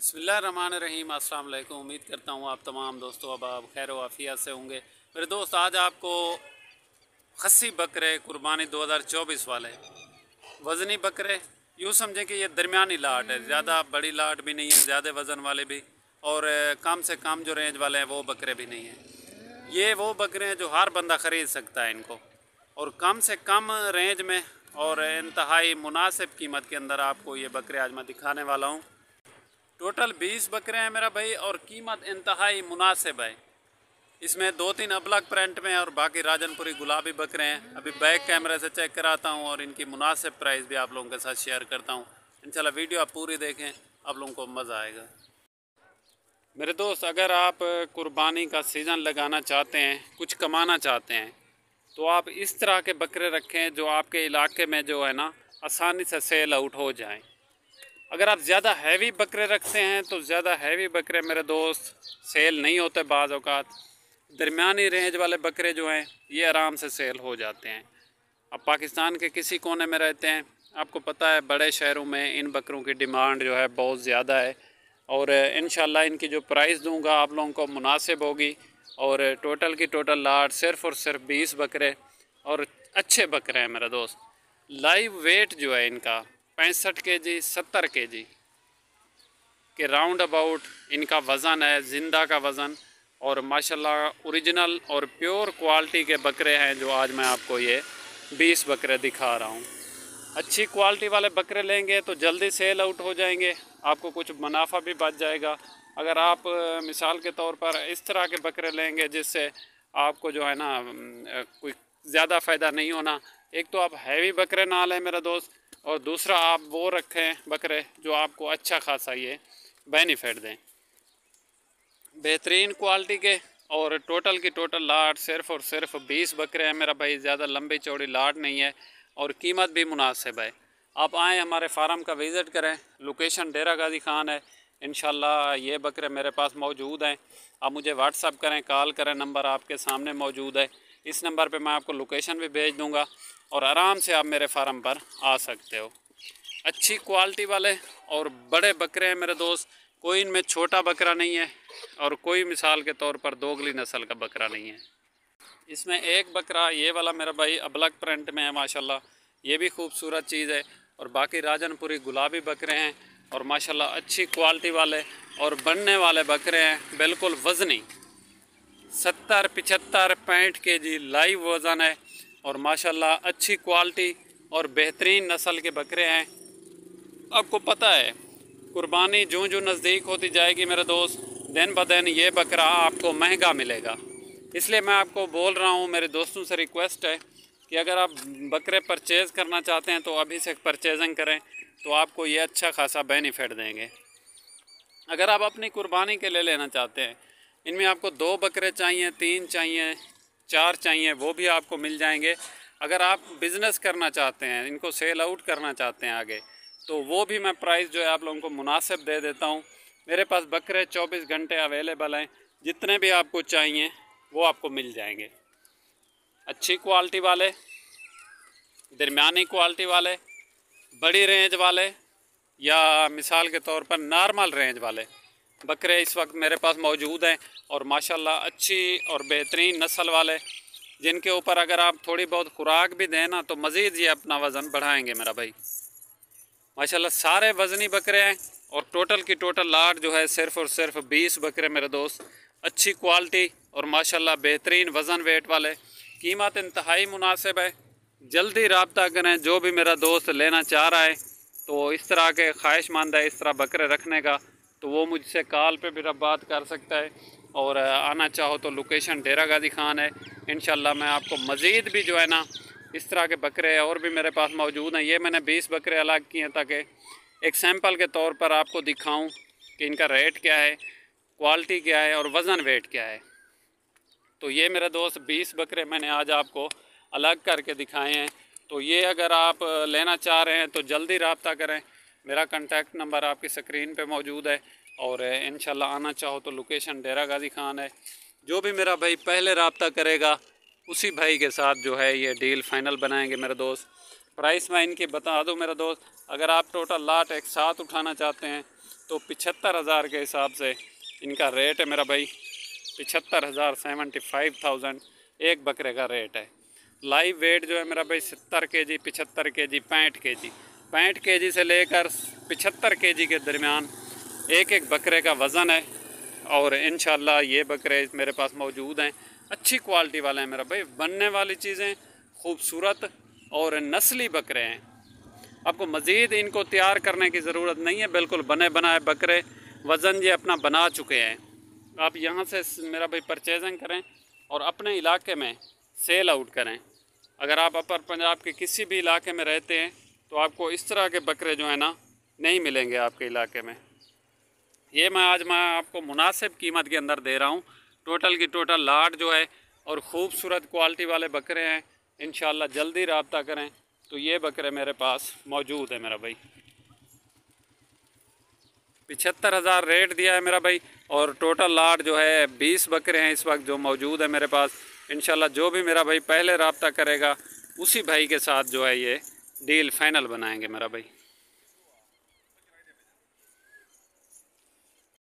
बसमीम वालेकुम उम्मीद करता हूँ आप तमाम दोस्तों अब आप खैर वाफिया से होंगे। मेरे दोस्त, आज आपको खसी बकरे कुर्बानी 2024 वाले। वज़नी बकरे, यूँ समझें कि ये दरमियानी लाट है। ज़्यादा बड़ी लाट भी नहीं है, ज़्यादा वज़न वाले भी। और कम से कम जो रेंज वाले हैं, वो बकरे भी नहीं हैं। ये वो बकरे हैं जो हर बंदा ख़रीद सकता है इनको। और कम से कम रेंज में और इंतहाई मुनासिब कीमत के अंदर आपको ये बकरे आज मैं दिखाने वाला हूँ। टोटल बीस बकरे हैं मेरा भाई और कीमत इंतहाई मुनासिब है। इसमें दो तीन अबलग प्रिंट में और बाकी राजनपुरी गुलाबी बकरे हैं। अभी बैक कैमरे से चेक कराता हूँ और इनकी मुनासिब प्राइस भी आप लोगों के साथ शेयर करता हूँ। इंशाल्लाह वीडियो आप पूरी देखें, आप लोगों को मज़ा आएगा। मेरे दोस्त, अगर आप कुर्बानी का सीज़न लगाना चाहते हैं, कुछ कमाना चाहते हैं तो आप इस तरह के बकरे रखें जो आपके इलाके में जो है ना, आसानी से सेल आउट हो जाएँ। अगर आप ज़्यादा हैवी बकरे रखते हैं तो ज़्यादा हैवी बकरे मेरे दोस्त सेल नहीं होते बाज़ अवत दरमियानी रेंज वाले बकरे जो हैं, ये आराम से सेल हो जाते हैं। अब पाकिस्तान के किसी कोने में रहते हैं, आपको पता है बड़े शहरों में इन बकरों की डिमांड जो है बहुत ज़्यादा है। और इन इनकी जो प्राइस दूँगा आप लोगों को मुनासिब होगी। और टोटल की टोटल लाट सिर्फ़ और सिर्फ़ बीस बकरे और अच्छे बकरे हैं मेरा दोस्त। लाइव वेट जो है इनका पैंसठ के जी सत्तर के जी के राउंड अबाउट इनका वज़न है, ज़िंदा का वज़न, और माशाल्लाह ओरिजिनल और प्योर क्वालिटी के बकरे हैं जो आज मैं आपको ये बीस बकरे दिखा रहा हूँ। अच्छी क्वालिटी वाले बकरे लेंगे तो जल्दी सेल आउट हो जाएँगे, आपको कुछ मुनाफा भी बच जाएगा। अगर आप मिसाल के तौर पर इस तरह के बकरे लेंगे जिससे आपको जो है ना कोई ज़्यादा फ़ायदा नहीं होना। एक तो आप हैवी बकरे ना लें मेरा दोस्त और दूसरा आप वो रखें बकरे जो आपको अच्छा खासा ये बेनिफिट दें। बेहतरीन क्वालिटी के और टोटल की टोटल लाट सिर्फ़ और सिर्फ़ बीस बकरे हैं मेरा भाई, ज़्यादा लंबी चौड़ी लाट नहीं है और कीमत भी मुनासिब है। आप आएँ हमारे फार्म का विज़िट करें लोकेशन डेरा गाजी खान है इन ये बकरे मेरे पास मौजूद हैं। आप मुझे व्हाट्सअप करें, कॉल करें, नंबर आपके सामने मौजूद है। इस नंबर पे मैं आपको लोकेशन भी भेज दूँगा और आराम से आप मेरे फार्म पर आ सकते हो। अच्छी क्वालिटी वाले और बड़े बकरे हैं मेरे दोस्त। कोई इनमें छोटा बकरा नहीं है और कोई मिसाल के तौर पर दोगली नस्ल का बकरा नहीं है। इसमें एक बकरा, ये वाला मेरा भाई अबलग प्रिंट में है, माशाल्लाह। ये भी खूबसूरत चीज़ है और बाकी राजनपुरी गुलाबी बकरे हैं। और माशाल्लाह अच्छी क्वालिटी वाले और बनने वाले बकरे हैं, बिल्कुल वज़नी। सत्तर, पिछहत्तर, पैंठ के जी लाइव वज़न है और माशाल्लाह अच्छी क्वालिटी और बेहतरीन नस्ल के बकरे हैं। आपको पता है, कुर्बानी जो जो नज़दीक होती जाएगी मेरे दोस्त, दिन ब दिन ये बकरा आपको महँगा मिलेगा। इसलिए मैं आपको बोल रहा हूँ, मेरे दोस्तों से रिक्वेस्ट है कि अगर आप बकरे परचेज़ करना चाहते हैं तो अभी से परचेजिंग करें। तो आपको ये अच्छा खासा बेनिफिट देंगे। अगर आप अपनी कुर्बानी के लिए लेना चाहते हैं, इनमें आपको दो बकरे चाहिए, तीन चाहिए, चार चाहिए, वो भी आपको मिल जाएँगे। अगर आप बिज़नेस करना चाहते हैं, इनको सेल आउट करना चाहते हैं आगे तो वो भी मैं प्राइस जो है आप लोगों को मुनासिब दे देता हूँ। मेरे पास बकरे 24 घंटे अवेलेबल हैं, जितने भी आपको चाहिए, वो आपको मिल जाएँगे। अच्छी क्वालिटी वाले, दरमियानी क्वालिटी वाले बड़ी रेंज वाले या मिसाल के तौर पर नॉर्मल रेंज वाले बकरे इस वक्त मेरे पास मौजूद हैं और माशाल्लाह अच्छी और बेहतरीन नस्ल वाले, जिनके ऊपर अगर आप थोड़ी बहुत खुराक भी दें ना तो मज़ीद ये अपना वज़न बढ़ाएँगे मेरा भाई। माशाल्लाह सारे वज़नी बकरे हैं और टोटल की टोटल लाट जो है सिर्फ़ और सिर्फ़ बीस बकरे मेरे दोस्त। अच्छी क्वालिटी और माशाल्लाह बेहतरीन वज़न वेट वाले। कीमत इंतहाई मुनासिब है। जल्दी रबता करें, जो भी मेरा दोस्त लेना चाह रहा है तो इस तरह के ख्वाहिशमंद है, इस तरह बकरे रखने का तो वो मुझसे कॉल पे भी बात कर सकता है। और आना चाहो तो लोकेशन डेरा गाजी खान है। इन मैं आपको मज़ीद भी जो है ना, इस तरह के बकरे और भी मेरे पास मौजूद हैं। ये मैंने बीस बकरे अलग किए हैं ताकि एक सैंपल के तौर पर आपको दिखाऊँ कि इनका रेट क्या है क्वालिटी क्या है और वज़न वेट क्या है। तो ये मेरे दोस्त बीस बकरे मैंने आज आपको अलग करके दिखाए हैं। तो ये अगर आप लेना चाह रहे हैं तो जल्दी रबता करें। मेरा कंटेक्ट नंबर आपकी स्क्रीन पे मौजूद है। और इन आना चाहो तो लोकेशन डेरा गाजी खान है। जो भी मेरा भाई पहले रबता करेगा, उसी भाई के साथ जो है ये डील फाइनल बनाएँगे मेरे दोस्त। प्राइस मैं इनकी बता दूँ मेरा दोस्त, अगर आप टोटल लाट एक साथ उठाना चाहते हैं तो पिछहत्तर हज़ार के हिसाब से इनका रेट है मेरा भाई। पिछहत्तर हज़ार सेवेंटी फाइव थाउज़ेंड एक बकरे का रेट है। लाइव वेट जो है मेरा भाई सत्तर के जी पिछहत्तर के जी पैंठ के जी पैंठ के जी से लेकर पिछहत्तर के जी के दरमियान एक एक बकरे का वज़न है और इन ये बकरे मेरे पास मौजूद हैं। अच्छी क्वालिटी वाले हैं मेरा भाई। बनने वाली चीज़ें खूबसूरत और नस्ली बकरे हैं। आपको मज़ीद इनको तैयार करने की ज़रूरत नहीं है। बिल्कुल बने बनाए बकरे वज़न ये अपना बना चुके हैं। आप यहाँ से मेरा भाई परचेजिंग करें और अपने इलाके में सेल आउट करें। अगर आप अपर पंजाब के किसी भी इलाके में रहते हैं तो आपको इस तरह के बकरे जो है ना, नहीं मिलेंगे आपके इलाके में। ये मैं आज मैं आपको मुनासिब कीमत के अंदर दे रहा हूँ। टोटल की टोटल लाट जो है और ख़ूबसूरत क्वालिटी वाले बकरे हैं। इन जल्दी रबता करें। तो ये बकरे मेरे पास मौजूद है मेरा भाई। पिछहत्तर हज़ार रेट दिया है मेरा भाई और टोटल लाट जो है बीस बकरे हैं इस वक्त जो मौजूद है मेरे पास। इन जो भी मेरा भाई पहले रबता करेगा, उसी भाई के साथ जो है ये डील फाइनल बनाएँगे मेरा भाई।